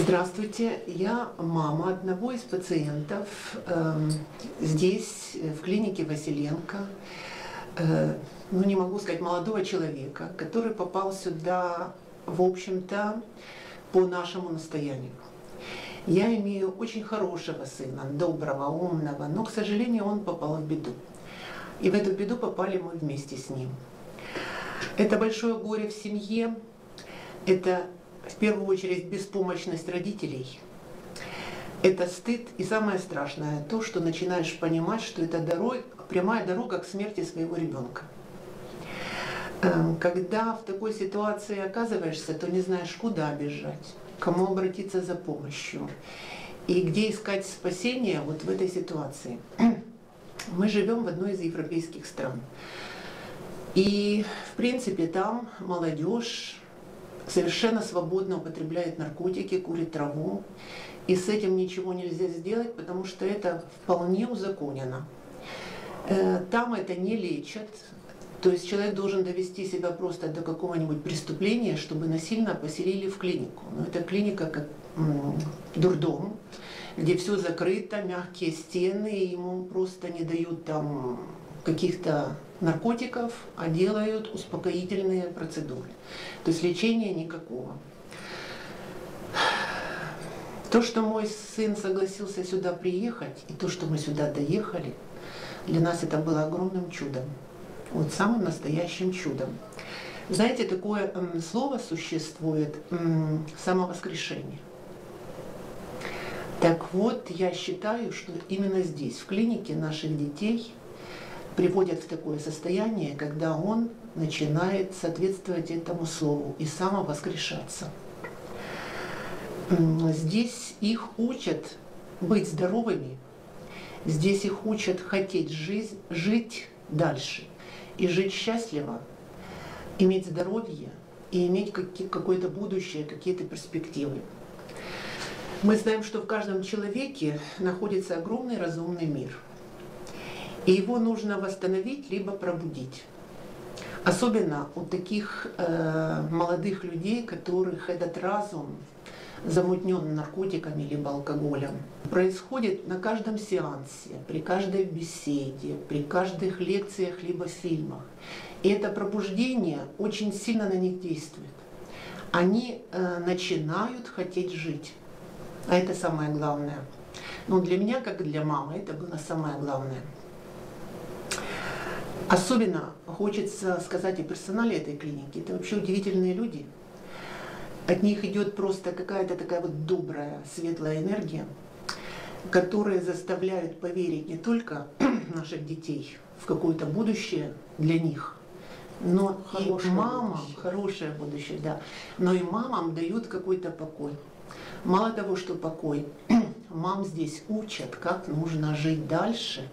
Здравствуйте, я мама одного из пациентов эм, здесь, в клинике Василенко. Э, ну, не могу сказать, молодого человека, который попал сюда, в общем-то, по нашему настоянию. Я имею очень хорошего сына, доброго, умного, но, к сожалению, он попал в беду. И в эту беду попали мы вместе с ним. Это большое горе в семье, это в первую очередь беспомощность родителей. Это стыд и самое страшное, то, что начинаешь понимать, что это дорога, прямая дорога к смерти своего ребенка. Эм, когда в такой ситуации оказываешься, то не знаешь, куда бежать, кому обратиться за помощью и где искать спасение вот в этой ситуации. Мы живем в одной из европейских стран. И, в принципе, там молодежь, совершенно свободно употребляет наркотики, курит траву. И с этим ничего нельзя сделать, потому что это вполне узаконено. Э, там это не лечат. То есть человек должен довести себя просто до какого-нибудь преступления, чтобы насильно поселили в клинику. Но это клиника как дурдом, где все закрыто, мягкие стены, ему просто не дают там каких-то наркотиков, а делают успокоительные процедуры. То есть лечения никакого. То, что мой сын согласился сюда приехать, и то, что мы сюда доехали, для нас это было огромным чудом. Вот самым настоящим чудом. Знаете, такое слово существует самовоскрешение. Так вот, я считаю, что именно здесь, в клинике наших детей, приводят в такое состояние, когда он начинает соответствовать этому слову и самовоскрешаться. Здесь их учат быть здоровыми, здесь их учат хотеть жизнь, жить дальше и жить счастливо, иметь здоровье и иметь какое-то будущее, какие-то перспективы. Мы знаем, что в каждом человеке находится огромный разумный мир – и его нужно восстановить, либо пробудить. Особенно у таких э, молодых людей, которых этот разум замутнен наркотиками либо алкоголем. Происходит на каждом сеансе, при каждой беседе, при каждых лекциях либо фильмах. И это пробуждение очень сильно на них действует. Они э, начинают хотеть жить. А это самое главное. Но для меня, как для мамы, это было самое главное. Особенно хочется сказать о персонале этой клиники. Это вообще удивительные люди. От них идет просто какая-то такая вот добрая, светлая энергия, которая заставляет поверить не только наших детей в какое-то будущее для них, но хорошее и мамам, будущее. хорошее будущее, да, но и мамам дают какой-то покой. Мало того, что покой, мам здесь учат, как нужно жить дальше,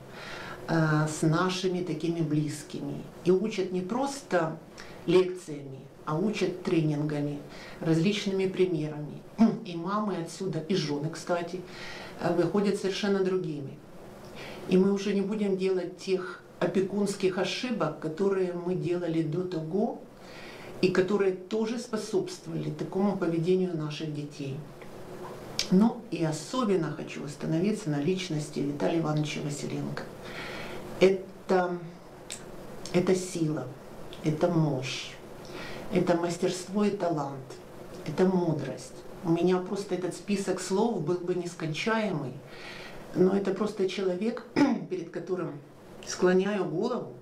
с нашими такими близкими. И учат не просто лекциями, а учат тренингами, различными примерами. И мамы отсюда, и жены, кстати, э, выходят совершенно другими. И мы уже не будем делать тех опекунских ошибок, которые мы делали до того, и которые тоже способствовали такому поведению наших детей. Ну и особенно хочу остановиться на личности Виталия Ивановича Василенко это, это сила, это мощь, это мастерство и талант, это мудрость. У меня просто этот список слов был бы нескончаемый, но это просто человек, перед которым склоняю голову,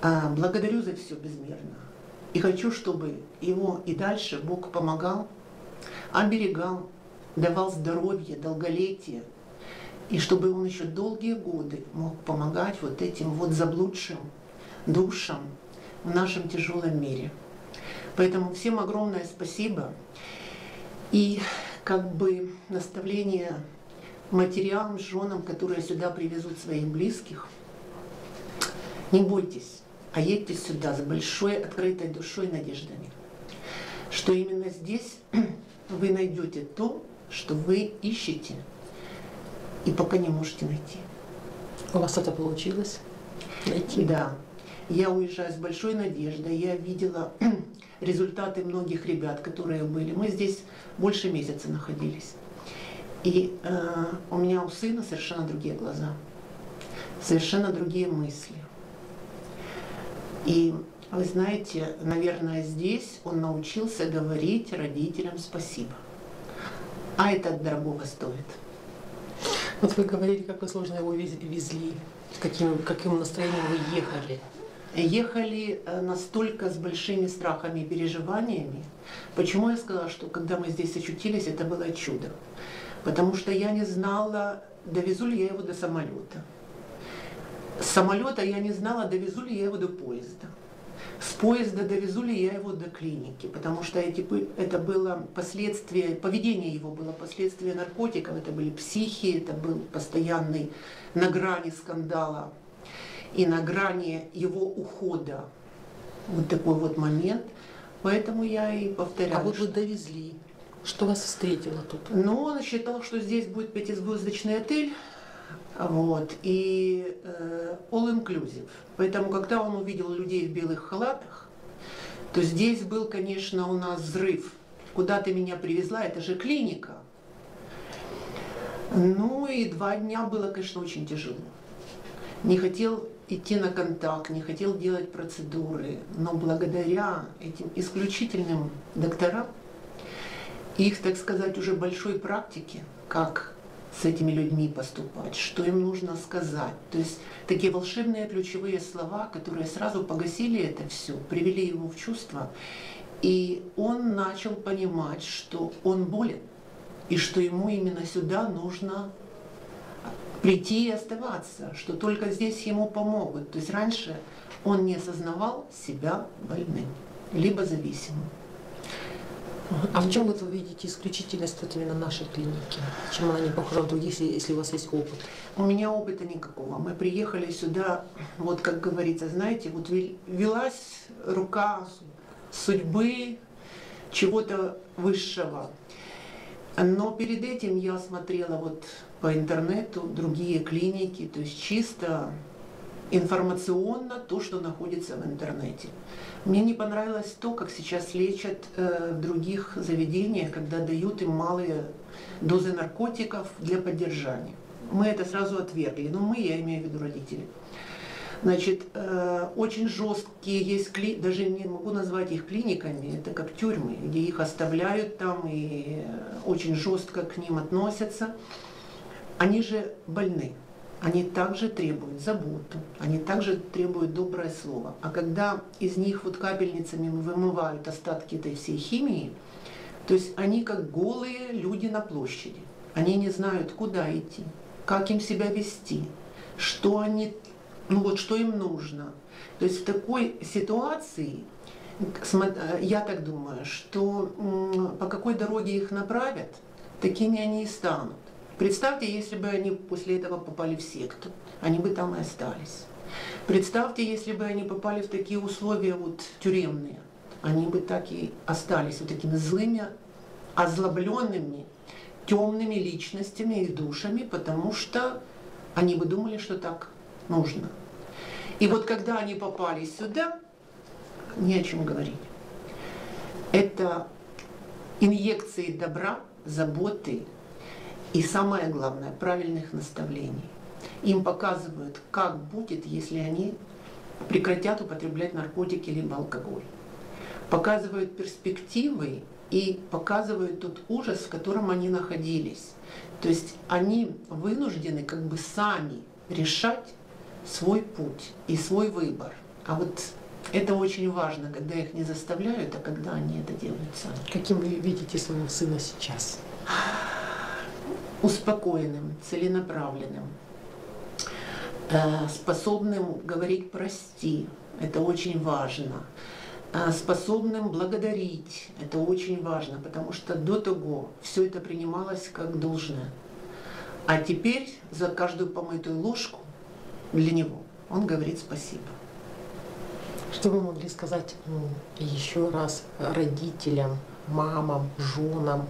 а, благодарю за все безмерно. И хочу, чтобы его и дальше Бог помогал, оберегал, давал здоровье, долголетие, и чтобы он еще долгие годы мог помогать вот этим вот заблудшим душам в нашем тяжелом мире. Поэтому всем огромное спасибо. И как бы наставление материалам, женам, которые сюда привезут своих близких, не бойтесь, а едьте сюда с большой открытой душой и надеждами, что именно здесь вы найдете то, что вы ищете – и пока не можете найти. У вас это получилось? Найти? Да. Я уезжаю с большой надеждой. Я видела результаты многих ребят, которые были. Мы здесь больше месяца находились. И э, у меня у сына совершенно другие глаза, совершенно другие мысли. И вы знаете, наверное, здесь он научился говорить родителям спасибо. А это дорогого стоит. Вот вы говорили, как вы сложно его везли, каким, каким настроением вы ехали. Ехали э, настолько с большими страхами и переживаниями. Почему я сказала, что когда мы здесь очутились, это было чудо? Потому что я не знала, довезу ли я его до самолета. С самолета я не знала, довезу ли я его до поезда. С поезда довезу ли я его до клиники, потому что эти, это было последствие, поведение его было последствие наркотиков, это были психи, это был постоянный на грани скандала и на грани его ухода. Вот такой вот момент. Поэтому я и повторяю. А вот вы довезли. Что вас встретило тут? Ну, он считал, что здесь будет пятизвездочный отель, вот, и э, all inclusive. Поэтому, когда он увидел людей в белых халатах, то здесь был, конечно, у нас взрыв. Куда ты меня привезла? Это же клиника. Ну и два дня было, конечно, очень тяжело. Не хотел идти на контакт, не хотел делать процедуры, но благодаря этим исключительным докторам, их, так сказать, уже большой практике, как с этими людьми поступать, что им нужно сказать. То есть такие волшебные ключевые слова, которые сразу погасили это все, привели его в чувство. И он начал понимать, что он болен, и что ему именно сюда нужно прийти и оставаться, что только здесь ему помогут. То есть раньше он не осознавал себя больным, либо зависимым. А в чем вот вы видите исключительность вот именно нашей клиники? Чем она не похожа на других, если, если у вас есть опыт? У меня опыта никакого. Мы приехали сюда, вот как говорится, знаете, вот велась рука судьбы, чего-то высшего. Но перед этим я смотрела вот по интернету другие клиники, то есть чисто информационно то, что находится в интернете. Мне не понравилось то, как сейчас лечат э, в других заведениях, когда дают им малые дозы наркотиков для поддержания. Мы это сразу отвергли, но мы, я имею в виду родители. Значит, э, очень жесткие есть кли, даже не могу назвать их клиниками, это как тюрьмы, где их оставляют там и очень жестко к ним относятся. Они же больны они также требуют заботу, они также требуют доброе слово. А когда из них вот капельницами вымывают остатки этой всей химии, то есть они как голые люди на площади. Они не знают, куда идти, как им себя вести, что они, ну вот что им нужно. То есть в такой ситуации, я так думаю, что по какой дороге их направят, такими они и станут. Представьте, если бы они после этого попали в секту, они бы там и остались. Представьте, если бы они попали в такие условия вот тюремные, они бы так и остались вот такими злыми, озлобленными, темными личностями и душами, потому что они бы думали, что так нужно. И вот когда они попали сюда, не о чем говорить. Это инъекции добра, заботы, и самое главное, правильных наставлений. Им показывают, как будет, если они прекратят употреблять наркотики либо алкоголь. Показывают перспективы и показывают тот ужас, в котором они находились. То есть они вынуждены как бы сами решать свой путь и свой выбор. А вот это очень важно, когда их не заставляют, а когда они это делают сами. Каким вы видите своего сына сейчас? Успокоенным, целенаправленным, э, способным говорить «прости», это очень важно, э, способным благодарить, это очень важно, потому что до того все это принималось как должное. А теперь за каждую помытую ложку для него он говорит спасибо. Что вы могли сказать еще раз родителям, мамам, женам?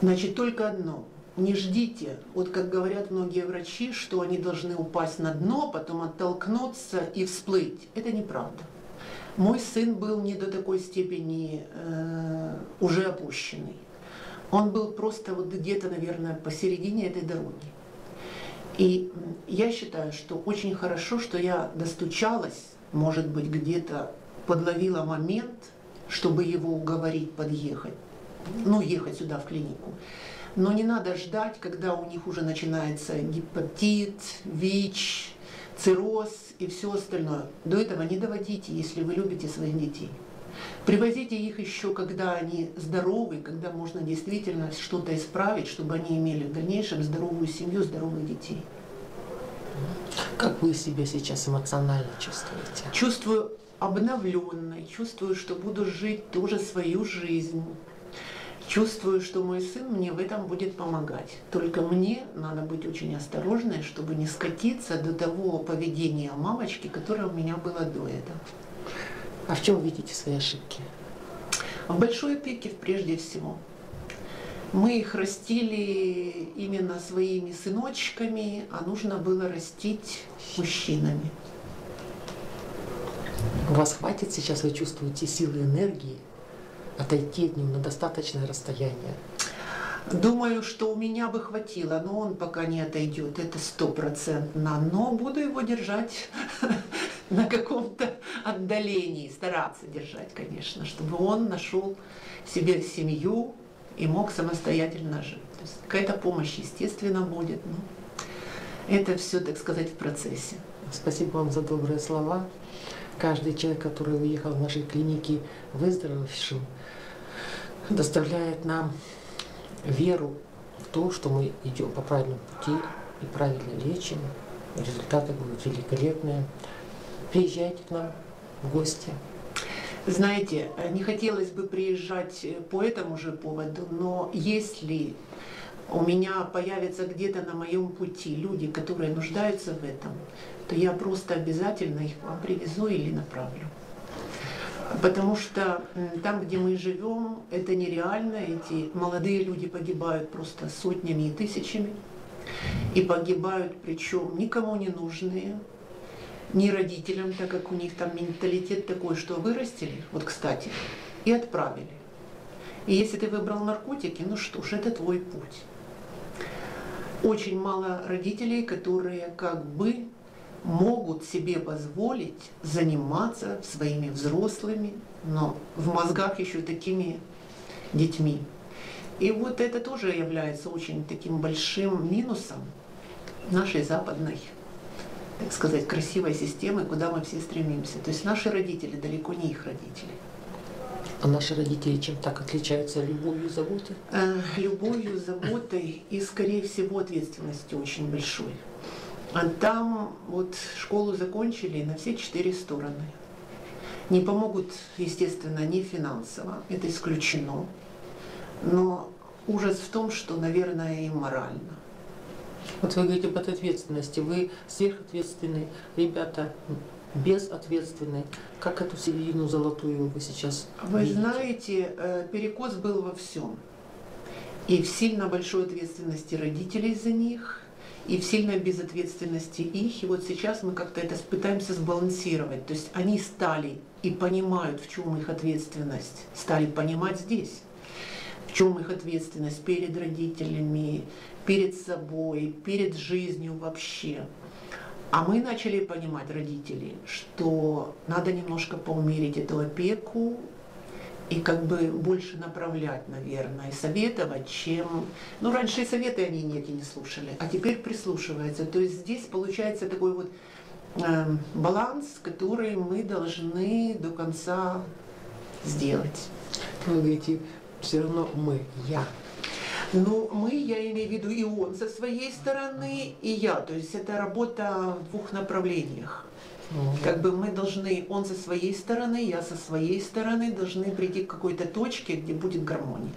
Значит, только одно не ждите, вот как говорят многие врачи, что они должны упасть на дно, потом оттолкнуться и всплыть. Это неправда. Мой сын был не до такой степени э, уже опущенный. Он был просто вот где-то, наверное, посередине этой дороги. И я считаю, что очень хорошо, что я достучалась, может быть, где-то подловила момент, чтобы его уговорить подъехать, ну, ехать сюда в клинику. Но не надо ждать, когда у них уже начинается гепатит, ВИЧ, цирроз и все остальное. До этого не доводите, если вы любите своих детей. Привозите их еще, когда они здоровы, когда можно действительно что-то исправить, чтобы они имели в дальнейшем здоровую семью, здоровых детей. Как вы себя сейчас эмоционально чувствуете? Чувствую обновленной, чувствую, что буду жить тоже свою жизнь. Чувствую, что мой сын мне в этом будет помогать. Только мне надо быть очень осторожной, чтобы не скатиться до того поведения мамочки, которое у меня было до этого. А в чем вы видите свои ошибки? В большой опеке прежде всего. Мы их растили именно своими сыночками, а нужно было растить мужчинами. У вас хватит сейчас, вы чувствуете силы энергии отойти от него на достаточное расстояние? Думаю, что у меня бы хватило, но он пока не отойдет, это стопроцентно. Но буду его держать на каком-то отдалении, стараться держать, конечно, чтобы он нашел себе семью и мог самостоятельно жить. То есть какая-то помощь, естественно, будет. Но это все, так сказать, в процессе. Спасибо вам за добрые слова. Каждый человек, который уехал в нашей клинике выздоровевшим, доставляет нам веру в то, что мы идем по правильному пути и правильно лечим. Результаты будут великолепные. Приезжайте к нам в гости. Знаете, не хотелось бы приезжать по этому же поводу, но если у меня появятся где-то на моем пути люди, которые нуждаются в этом, то я просто обязательно их вам привезу или направлю. Потому что там, где мы живем, это нереально. Эти молодые люди погибают просто сотнями и тысячами. И погибают, причем никому не нужные, ни родителям, так как у них там менталитет такой, что вырастили, вот кстати, и отправили. И если ты выбрал наркотики, ну что ж, это твой путь. Очень мало родителей, которые как бы могут себе позволить заниматься своими взрослыми, но в мозгах еще такими детьми. И вот это тоже является очень таким большим минусом нашей западной так сказать, красивой системы, куда мы все стремимся. То есть наши родители далеко не их родители. А наши родители чем так отличаются? Любовью, заботой? Э, любовью, заботой и, скорее всего, ответственностью очень большой. А там вот школу закончили на все четыре стороны. Не помогут, естественно, ни финансово, это исключено. Но ужас в том, что, наверное, и морально. Вот вы говорите об ответственности. Вы сверхответственные ребята, безответственные. Как эту середину золотую вы сейчас Вы видите? знаете, э, перекос был во всем. И в сильно большой ответственности родителей за них, и в сильной безответственности их. И вот сейчас мы как-то это пытаемся сбалансировать. То есть они стали и понимают, в чем их ответственность, стали понимать здесь в чем их ответственность перед родителями, перед собой, перед жизнью вообще. А мы начали понимать, родители, что надо немножко поумерить эту опеку и как бы больше направлять, наверное, и советовать, чем... Ну, раньше и советы они некие не слушали, а теперь прислушиваются. То есть здесь получается такой вот э, баланс, который мы должны до конца сделать. Вы говорите, все равно мы, я. Ну, мы, я имею в виду и он со своей стороны, и я. То есть это работа в двух направлениях. Как бы мы должны, он со своей стороны, я со своей стороны, должны прийти к какой-то точке, где будет гармония.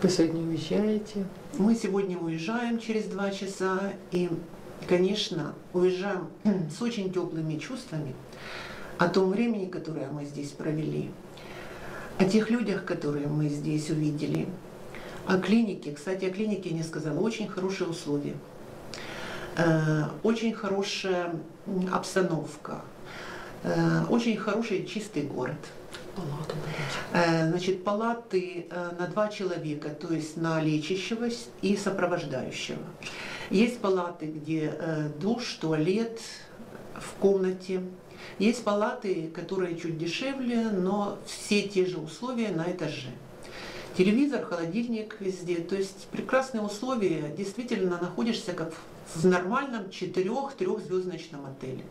Вы сегодня уезжаете? Мы сегодня уезжаем через два часа, и, конечно, уезжаем с очень теплыми чувствами о том времени, которое мы здесь провели, о тех людях, которые мы здесь увидели, О клинике, кстати, о клинике не сказала. Очень хорошие условия, очень хорошая обстановка, э, очень хороший чистый город. Э, значит, палаты на два человека, то есть на лечащего и сопровождающего. Есть палаты, где душ, туалет в комнате. Есть палаты, которые чуть дешевле, но все те же условия на этаже телевизор, холодильник везде. То есть прекрасные условия, действительно находишься как в нормальном четырех-трехзвездочном отеле.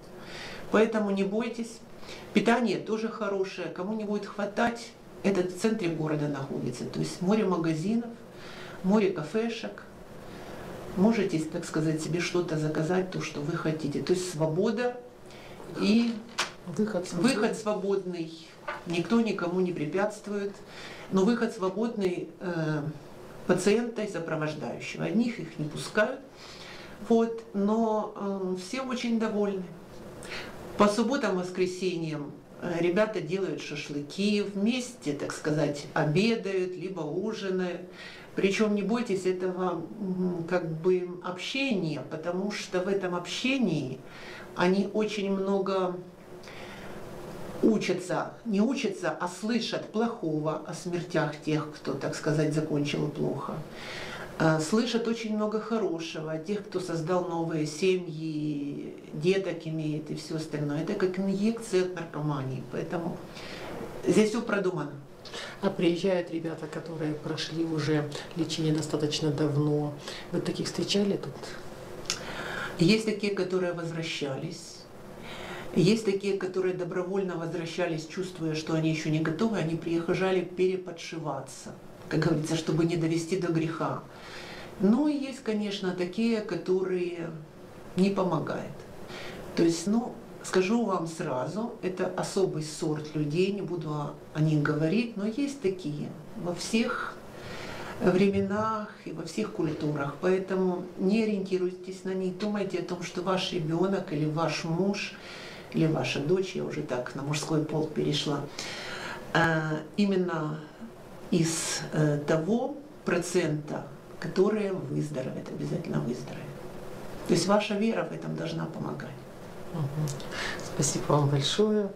Поэтому не бойтесь. Питание тоже хорошее. Кому не будет хватать, это в центре города находится. То есть море магазинов, море кафешек. Можете, так сказать, себе что-то заказать, то, что вы хотите. То есть свобода и выход, выход свободный. Никто никому не препятствует но выход свободный э, пациента и сопровождающего. Одних их не пускают, вот, но э, все очень довольны. По субботам, воскресеньям э, ребята делают шашлыки, вместе, так сказать, обедают, либо ужинают. Причем не бойтесь этого как бы общения, потому что в этом общении они очень много учатся, не учатся, а слышат плохого о смертях тех, кто, так сказать, закончил плохо. А, слышат очень много хорошего о тех, кто создал новые семьи, деток имеет и все остальное. Это как инъекция от наркомании. Поэтому здесь все продумано. А приезжают ребята, которые прошли уже лечение достаточно давно. Вы таких встречали тут? Есть такие, которые возвращались есть такие, которые добровольно возвращались, чувствуя, что они еще не готовы, они приезжали переподшиваться, как говорится, чтобы не довести до греха. Но есть, конечно, такие, которые не помогают. То есть, ну, скажу вам сразу, это особый сорт людей, не буду о них говорить, но есть такие во всех временах и во всех культурах. Поэтому не ориентируйтесь на них, думайте о том, что ваш ребенок или ваш муж – или ваша дочь, я уже так на мужской пол перешла, а, именно из э, того процента, которые выздоровеют, обязательно выздоровеют. То есть ваша вера в этом должна помогать. Спасибо вам большое.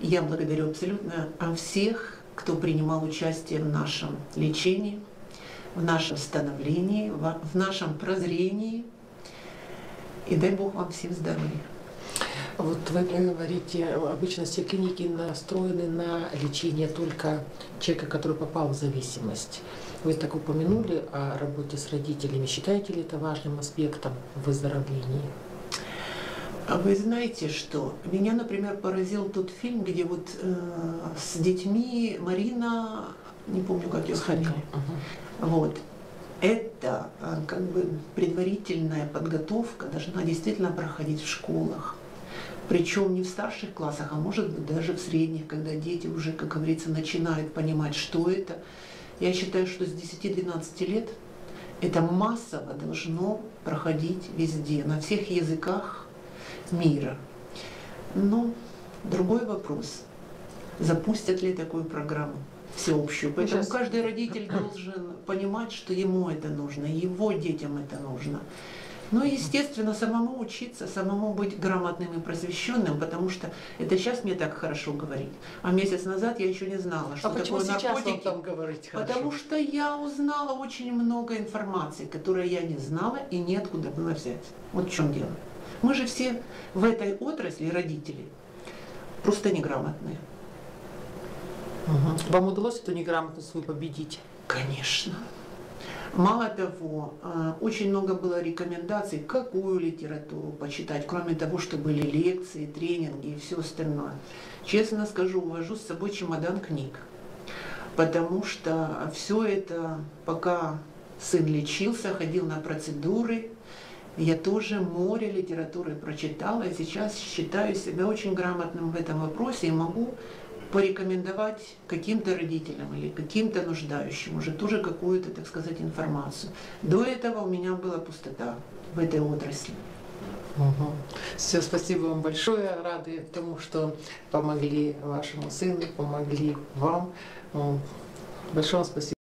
Я благодарю абсолютно всех, кто принимал участие в нашем лечении, в нашем становлении, в нашем прозрении. И дай Бог вам всем здоровья. Вот вы говорите, обычно все клиники настроены на лечение только человека, который попал в зависимость. Вы так упомянули о работе с родителями. Считаете ли это важным аспектом в выздоровлении? А вы знаете, что меня, например, поразил тот фильм, где вот э, с детьми Марина, не помню, как ее фамилия, угу. вот, это э, как бы предварительная подготовка должна действительно проходить в школах. Причем не в старших классах, а может быть даже в средних, когда дети уже, как говорится, начинают понимать, что это. Я считаю, что с 10-12 лет это массово должно проходить везде, на всех языках мира. Но другой вопрос, запустят ли такую программу всеобщую. Поэтому Сейчас... каждый родитель должен понимать, что ему это нужно, его детям это нужно. Ну и, естественно, самому учиться, самому быть грамотным и просвещенным, потому что это сейчас мне так хорошо говорить. А месяц назад я еще не знала, что а такое наркотики. там говорить хорошо? Потому что я узнала очень много информации, которую я не знала и неоткуда было взять. Вот в чем дело. Мы же все в этой отрасли родители просто неграмотные. Угу. Вам удалось эту неграмотность свою победить? Конечно. Мало того, а, очень много было рекомендаций, какую литературу почитать, кроме того, что были лекции, тренинги и все остальное. Честно скажу, увожу с собой чемодан книг, потому что все это, пока сын лечился, ходил на процедуры, я тоже море литературы прочитала, и сейчас считаю себя очень грамотным в этом вопросе и могу порекомендовать каким-то родителям или каким-то нуждающим уже тоже какую-то, так сказать, информацию. До этого у меня была пустота в этой отрасли. Угу. Все, спасибо вам большое. Рады тому, что помогли вашему сыну, помогли вам. Большое вам спасибо.